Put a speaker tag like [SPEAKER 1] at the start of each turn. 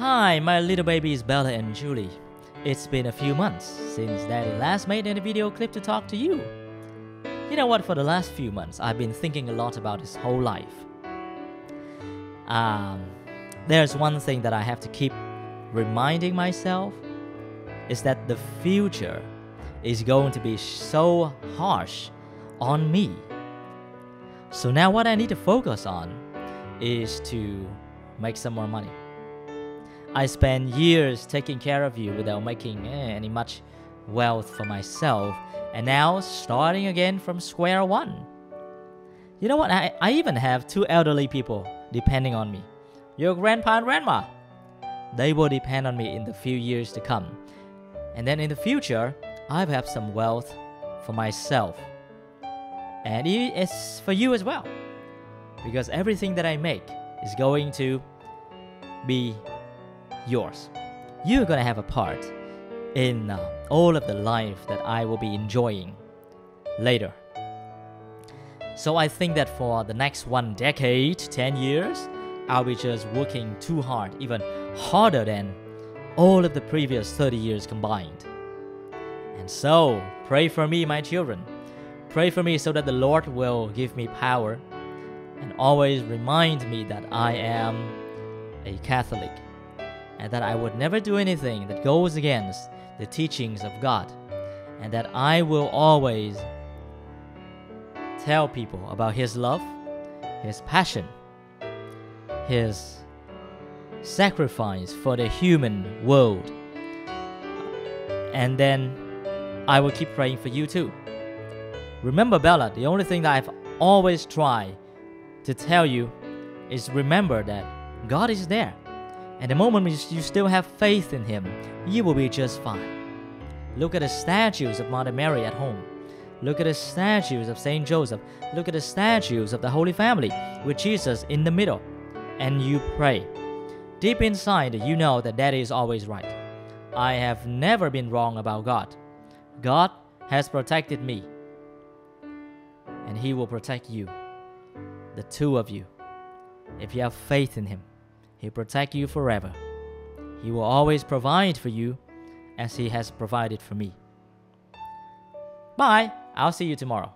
[SPEAKER 1] Hi, my little babies Bella and Julie. It's been a few months since Daddy last made a video clip to talk to you. You know what? For the last few months, I've been thinking a lot about his whole life. Um, there's one thing that I have to keep reminding myself is that the future is going to be so harsh on me. So now what I need to focus on is to make some more money. I spent years taking care of you without making any much wealth for myself, and now starting again from square one. You know what? I, I even have two elderly people depending on me. Your grandpa and grandma. They will depend on me in the few years to come. And then in the future, I'll have some wealth for myself. And it's for you as well. Because everything that I make is going to be yours. You're gonna have a part in uh, all of the life that I will be enjoying later. So I think that for the next one decade, 10 years, I'll be just working too hard, even harder than all of the previous 30 years combined. And so, pray for me, my children. Pray for me so that the Lord will give me power and always remind me that I am a Catholic and that I would never do anything that goes against the teachings of God, and that I will always tell people about His love, His passion, His sacrifice for the human world. And then I will keep praying for you too. Remember, Bella, the only thing that I've always tried to tell you is remember that God is there. And the moment you still have faith in Him, you will be just fine. Look at the statues of Mother Mary at home. Look at the statues of Saint Joseph. Look at the statues of the Holy Family with Jesus in the middle. And you pray. Deep inside, you know that Daddy is always right. I have never been wrong about God. God has protected me. And He will protect you. The two of you. If you have faith in Him. He'll protect you forever. He will always provide for you as He has provided for me. Bye. I'll see you tomorrow.